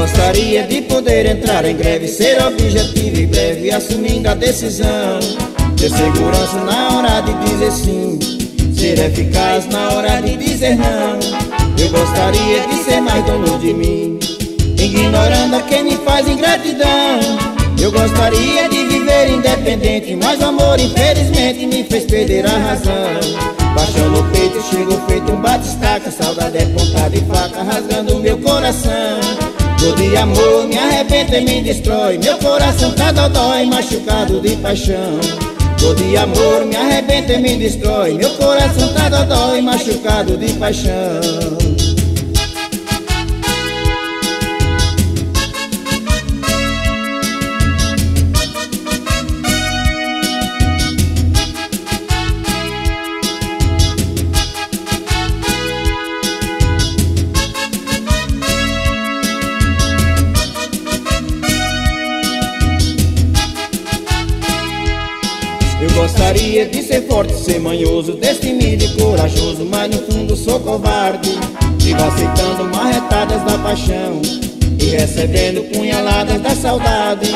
gostaria de poder entrar em greve, ser objetivo e breve, assumindo a decisão. Ter segurança na hora de dizer sim, ser eficaz na hora de dizer não. Eu gostaria de ser mais dono de mim, ignorando a quem me faz ingratidão. Eu gostaria de viver independente, mas o amor infelizmente me fez perder a razão. Paixão no peito, chego feito um bate-estaca Saudade é ponta de faca, rasgando meu coração Dor de amor me arrebenta e me destrói. Meu coração tá dodói, machucado de paixão. Dor de amor me arrebenta e me destrói. Meu coração tá dodói, machucado de paixão Eu gostaria de ser forte, ser manhoso, destemido e corajoso, mas no fundo sou covarde. Vivo aceitando marretadas da paixão e recebendo punhaladas da saudade.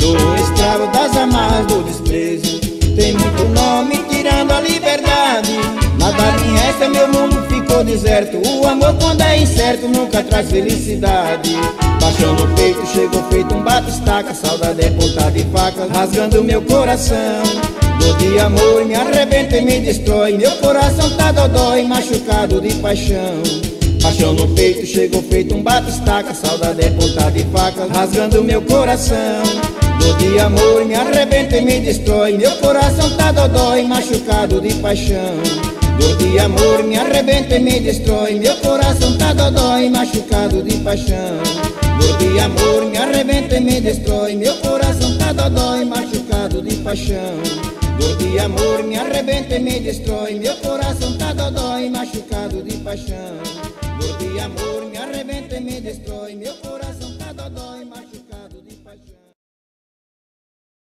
Sou escravo das amarras do desprezo. Tem muito nome tirando a liberdade. Nada me resta, meu mundo ficou deserto. O amor, quando é incerto, nunca traz felicidade. Paixão no peito, chegou feito um bate-estaca. Saudade é ponta de faca, rasgando meu coração. Dor de amor me arrebenta e me destrói. Meu coração tá dodói, machucado de paixão. Paixão no peito, chegou feito um bate-estaca Saudade é ponta de faca, rasgando meu coração. Dor de amor me arrebenta e me destrói. Meu coração tá dodói, machucado de paixão. Dor de amor me arrebenta e me destrói. Meu coração tá dodói, machucado de paixão. Dor de amor me arrebenta e me destrói. Meu coração tá dodói, machucado de paixão De amor me arrebenta e me destrói. Meu coração tá dodói, machucado de paixão. Dor de amor me arrebenta e me destrói. Meu coração